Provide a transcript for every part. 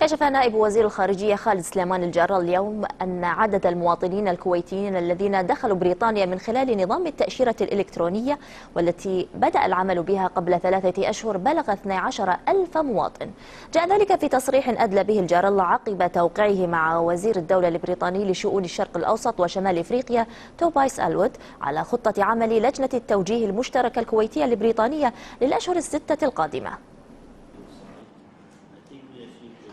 كشف نائب وزير الخارجية خالد سليمان الجارة اليوم أن عدد المواطنين الكويتيين الذين دخلوا بريطانيا من خلال نظام التأشيرة الإلكترونية والتي بدأ العمل بها قبل ثلاثة أشهر بلغ 12 ألف مواطن. جاء ذلك في تصريح أدلى به الجار الله عقب توقيعه مع وزير الدولة البريطاني لشؤون الشرق الأوسط وشمال إفريقيا توبايس ألوت على خطة عمل لجنة التوجيه المشتركة الكويتية البريطانية للأشهر الستة القادمة.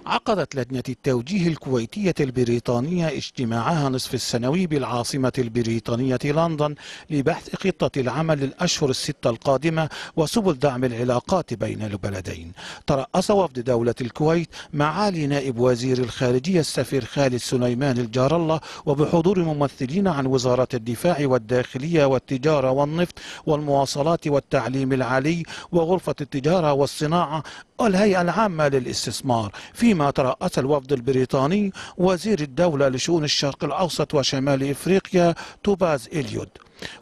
عقدت لجنة التوجيه الكويتية البريطانية اجتماعها نصف السنوي بالعاصمة البريطانية لندن لبحث خطة العمل للأشهر الستة القادمة وسبل دعم العلاقات بين البلدين. ترأس وفد دولة الكويت معالي نائب وزير الخارجية السفير خالد سليمان الجار الله وبحضور ممثلين عن وزارة الدفاع والداخلية والتجارة والنفط والمواصلات والتعليم العالي وغرفة التجارة والصناعة والهيئة العامة للاستثمار. فيما ترأس الوفد البريطاني وزير الدولة لشؤون الشرق الأوسط وشمال إفريقيا توباز إليود.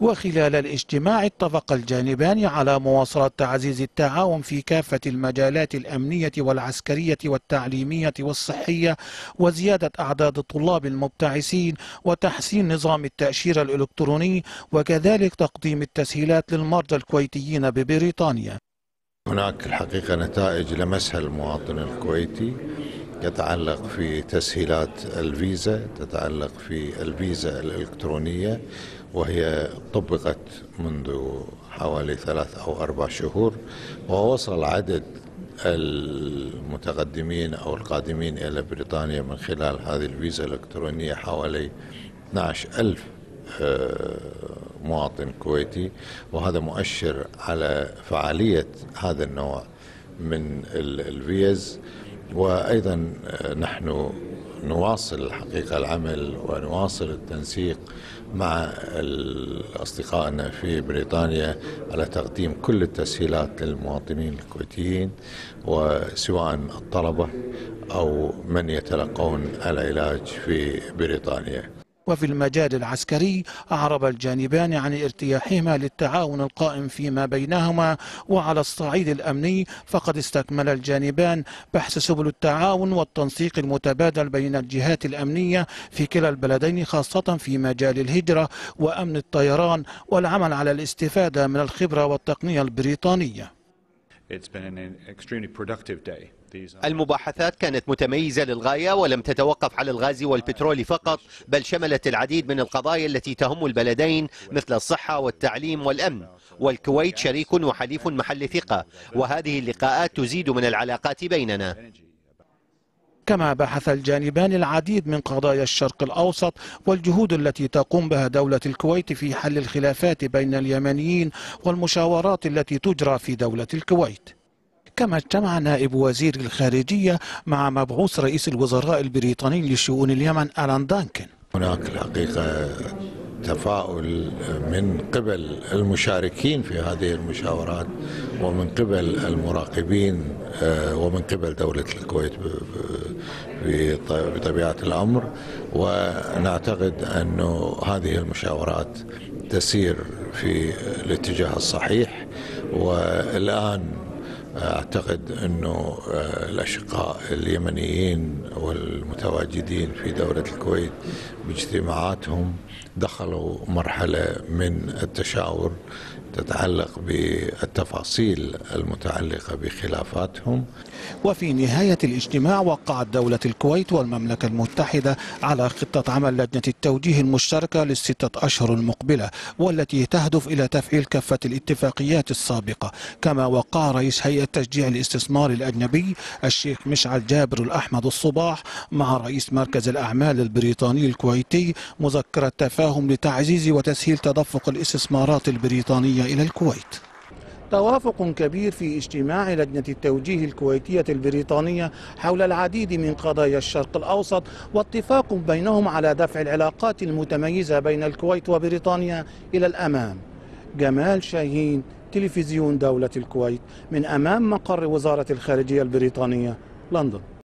وخلال الاجتماع اتفق الجانبان على مواصلة تعزيز التعاون في كافة المجالات الأمنية والعسكرية والتعليمية والصحية وزيادة أعداد الطلاب المبتعثين وتحسين نظام التأشيرة الإلكتروني وكذلك تقديم التسهيلات للمرضى الكويتيين ببريطانيا. هناك الحقيقة نتائج لمسها المواطن الكويتي يتعلق في تسهيلات الفيزا تتعلق في الفيزا الإلكترونية وهي طبقت منذ حوالي ثلاث أو أربع شهور ووصل عدد المتقدمين أو القادمين إلى بريطانيا من خلال هذه الفيزا الإلكترونية حوالي 12 ألف مواطن كويتي وهذا مؤشر على فعالية هذا النوع من الفيز. وأيضا آه، نحن نواصل الحقيقة العمل ونواصل التنسيق مع أصدقائنا في بريطانيا على تقديم كل التسهيلات للمواطنين الكويتيين وسواء الطلبة أو من يتلقون العلاج في بريطانيا. وفي المجال العسكري أعرب الجانبان عن ارتياحهما للتعاون القائم فيما بينهما وعلى الصعيد الأمني فقد استكمل الجانبان بحث سبل التعاون والتنسيق المتبادل بين الجهات الأمنية في كلا البلدين خاصة في مجال الهجرة وأمن الطيران والعمل على الاستفادة من الخبرة والتقنية البريطانية It's been an extremely productive day. المباحثات كانت متميزة للغاية ولم تتوقف على الغاز والبترول فقط بل شملت العديد من القضايا التي تهم البلدين مثل الصحة والتعليم والأمن. والكويت شريك وحليف محل ثقة وهذه اللقاءات تزيد من العلاقات بيننا. كما بحث الجانبان العديد من قضايا الشرق الأوسط والجهود التي تقوم بها دولة الكويت في حل الخلافات بين اليمنيين والمشاورات التي تجرى في دولة الكويت. كما اجتمع نائب وزير الخارجية مع مبعوث رئيس الوزراء البريطاني لشؤون اليمن ألان دانكن. هناك الحقيقة تفاؤل من قبل المشاركين في هذه المشاورات ومن قبل المراقبين آه، ومن قبل دولة الكويت بطبيعة الأمر. ونعتقد أن هذه المشاورات تسير في الاتجاه الصحيح. والآن أعتقد أنه آه، الأشقاء اليمنيين والمتواجدين في دولة الكويت باجتماعاتهم دخلوا مرحلة من التشاور تتعلق بالتفاصيل المتعلقة بخلافاتهم. وفي نهاية الاجتماع وقعت دولة الكويت والمملكة المتحدة على خطة عمل لجنة التوجيه المشتركة للستة أشهر المقبلة والتي تهدف إلى تفعيل كافة الاتفاقيات السابقة. كما وقع رئيس هيئة تشجيع الاستثمار الأجنبي الشيخ مشعل جابر الأحمد الصباح مع رئيس مركز الأعمال البريطاني الكويتي مذكرة تفاهم لتعزيز وتسهيل تدفق الاستثمارات البريطانية إلى الكويت. توافق كبير في اجتماع لجنة التوجيه الكويتية البريطانية حول العديد من قضايا الشرق الأوسط واتفاق بينهم على دفع العلاقات المتميزة بين الكويت وبريطانيا إلى الأمام. جمال شاهين تلفزيون دولة الكويت من أمام مقر وزارة الخارجية البريطانية لندن.